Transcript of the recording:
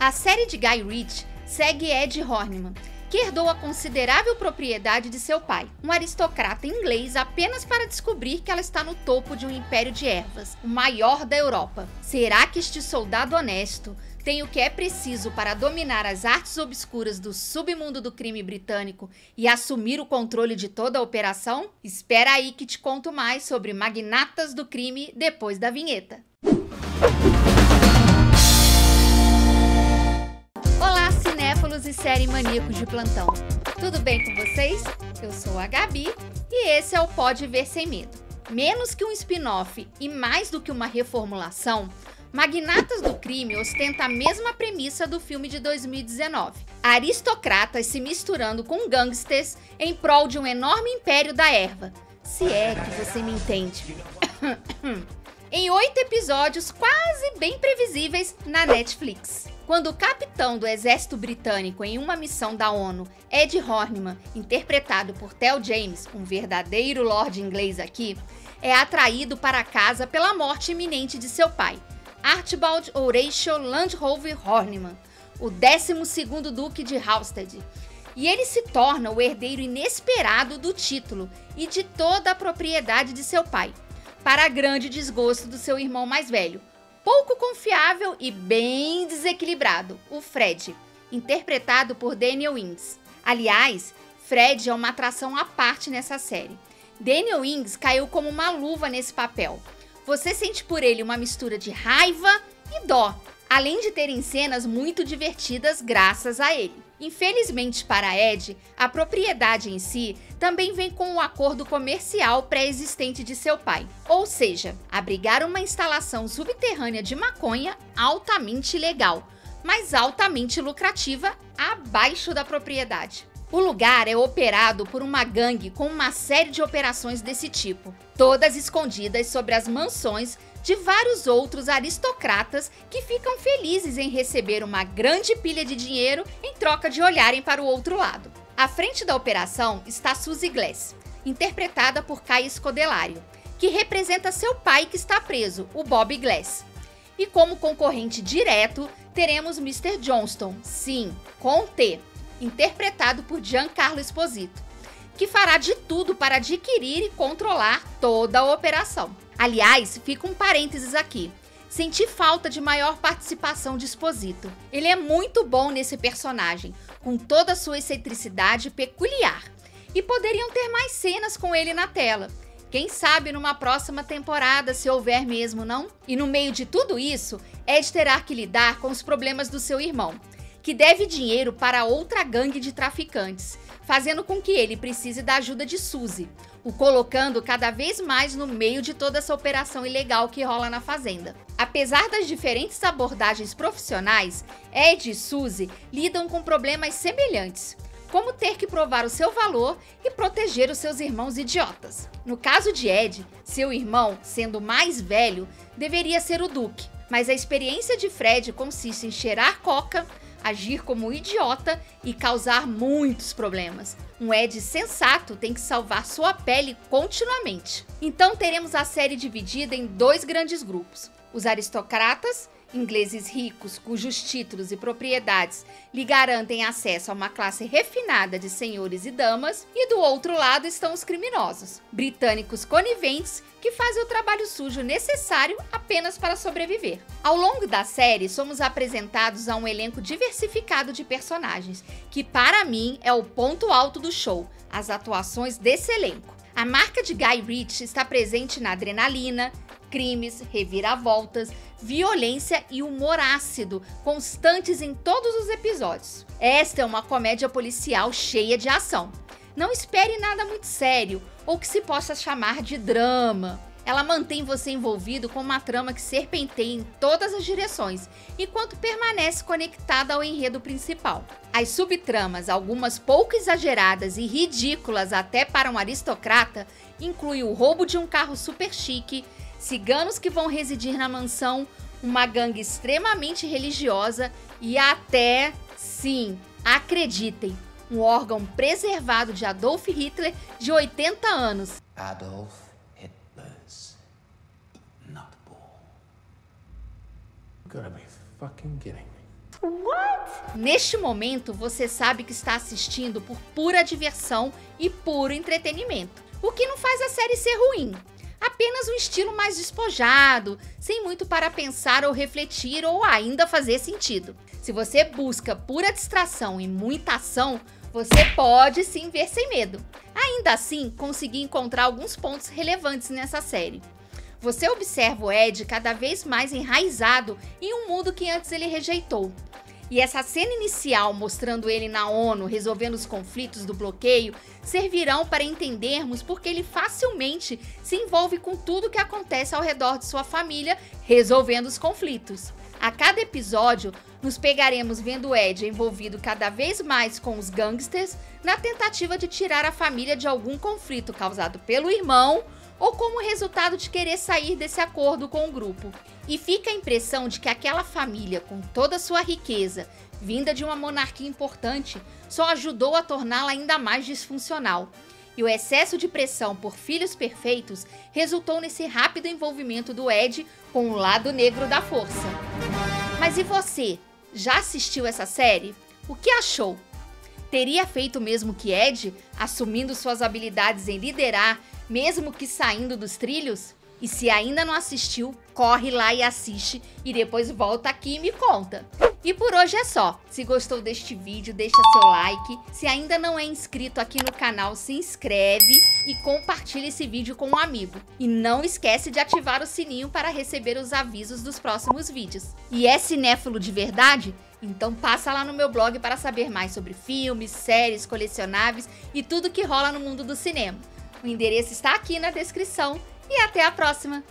A série de Guy Ritchie segue Ed Horniman, que herdou a considerável propriedade de seu pai, um aristocrata inglês, apenas para descobrir que ela está no topo de um império de ervas, o maior da Europa. Será que este soldado honesto tem o que é preciso para dominar as artes obscuras do submundo do crime britânico e assumir o controle de toda a operação? Espera aí que te conto mais sobre magnatas do crime depois da vinheta. Cinéfilos e série maníacos de plantão. Tudo bem com vocês? Eu sou a Gabi e esse é o Pode Ver Sem Medo. Menos que um spin-off e mais do que uma reformulação, Magnatas do Crime ostenta a mesma premissa do filme de 2019. Aristocratas se misturando com gangsters em prol de um enorme império da erva. Se é que você me entende. em oito episódios quase bem previsíveis na Netflix. Quando o capitão do exército britânico em uma missão da ONU, Ed Horniman, interpretado por Tel James, um verdadeiro lord inglês aqui, é atraído para casa pela morte iminente de seu pai, Archibald Horatio Landhover Horniman, o 12º Duque de Halstead, e ele se torna o herdeiro inesperado do título e de toda a propriedade de seu pai, para grande desgosto do seu irmão mais velho, pouco confiável e bem desequilibrado, o Fred, interpretado por Daniel Ings. Aliás, Fred é uma atração à parte nessa série. Daniel Ings caiu como uma luva nesse papel você sente por ele uma mistura de raiva e dó, além de terem cenas muito divertidas graças a ele. Infelizmente para Ed, a propriedade em si também vem com um acordo comercial pré-existente de seu pai, ou seja, abrigar uma instalação subterrânea de maconha altamente legal, mas altamente lucrativa abaixo da propriedade. O lugar é operado por uma gangue com uma série de operações desse tipo, todas escondidas sobre as mansões de vários outros aristocratas que ficam felizes em receber uma grande pilha de dinheiro em troca de olharem para o outro lado. À frente da operação está Suzy Glass, interpretada por Kai Scodelario, que representa seu pai que está preso, o Bob Glass. E como concorrente direto, teremos Mr. Johnston, sim, com T, interpretado por Giancarlo Esposito, que fará de tudo para adquirir e controlar toda a operação. Aliás, fica um parênteses aqui. Senti falta de maior participação de Esposito. Ele é muito bom nesse personagem, com toda a sua excentricidade peculiar. E poderiam ter mais cenas com ele na tela. Quem sabe numa próxima temporada, se houver mesmo, não? E no meio de tudo isso, Ed terá que lidar com os problemas do seu irmão, que deve dinheiro para outra gangue de traficantes, fazendo com que ele precise da ajuda de Suzy, o colocando cada vez mais no meio de toda essa operação ilegal que rola na fazenda. Apesar das diferentes abordagens profissionais, Ed e Suzy lidam com problemas semelhantes, como ter que provar o seu valor e proteger os seus irmãos idiotas. No caso de Ed, seu irmão, sendo mais velho, deveria ser o Duque, mas a experiência de Fred consiste em cheirar coca, agir como idiota e causar muitos problemas. Um Ed sensato tem que salvar sua pele continuamente. Então teremos a série dividida em dois grandes grupos: os aristocratas ingleses ricos cujos títulos e propriedades lhe garantem acesso a uma classe refinada de senhores e damas, e do outro lado estão os criminosos, britânicos coniventes que fazem o trabalho sujo necessário apenas para sobreviver. Ao longo da série, somos apresentados a um elenco diversificado de personagens, que para mim é o ponto alto do show, as atuações desse elenco. A marca de Guy Ritchie está presente na adrenalina, crimes, reviravoltas, violência e humor ácido constantes em todos os episódios. Esta é uma comédia policial cheia de ação. Não espere nada muito sério ou que se possa chamar de drama. Ela mantém você envolvido com uma trama que serpenteia em todas as direções, enquanto permanece conectada ao enredo principal. As subtramas, algumas pouco exageradas e ridículas até para um aristocrata, incluem o roubo de um carro super chique, ciganos que vão residir na mansão, uma gangue extremamente religiosa e até, sim, acreditem, um órgão preservado de Adolf Hitler de 80 anos. Adolf gotta be fucking kidding me. What? Neste momento, você sabe que está assistindo por pura diversão e puro entretenimento. O que não faz a série ser ruim. Apenas um estilo mais despojado, sem muito para pensar ou refletir ou ainda fazer sentido. Se você busca pura distração e muita ação, você pode sim ver sem medo. Ainda assim, consegui encontrar alguns pontos relevantes nessa série. Você observa o Ed cada vez mais enraizado em um mundo que antes ele rejeitou. E essa cena inicial mostrando ele na ONU resolvendo os conflitos do bloqueio servirão para entendermos porque ele facilmente se envolve com tudo que acontece ao redor de sua família resolvendo os conflitos. A cada episódio, nos pegaremos vendo Ed envolvido cada vez mais com os gangsters na tentativa de tirar a família de algum conflito causado pelo irmão ou como resultado de querer sair desse acordo com o grupo. E fica a impressão de que aquela família, com toda a sua riqueza, vinda de uma monarquia importante, só ajudou a torná-la ainda mais disfuncional. E o excesso de pressão por filhos perfeitos resultou nesse rápido envolvimento do Ed com o lado negro da força. Mas e você? Já assistiu essa série? O que achou? Teria feito o mesmo que Ed, assumindo suas habilidades em liderar mesmo que saindo dos trilhos? E se ainda não assistiu, corre lá e assiste e depois volta aqui e me conta. E por hoje é só. Se gostou deste vídeo, deixa seu like. Se ainda não é inscrito aqui no canal, se inscreve e compartilha esse vídeo com um amigo. E não esquece de ativar o sininho para receber os avisos dos próximos vídeos. E é cinéfilo de verdade? Então passa lá no meu blog para saber mais sobre filmes, séries, colecionáveis e tudo que rola no mundo do cinema. O endereço está aqui na descrição e até a próxima!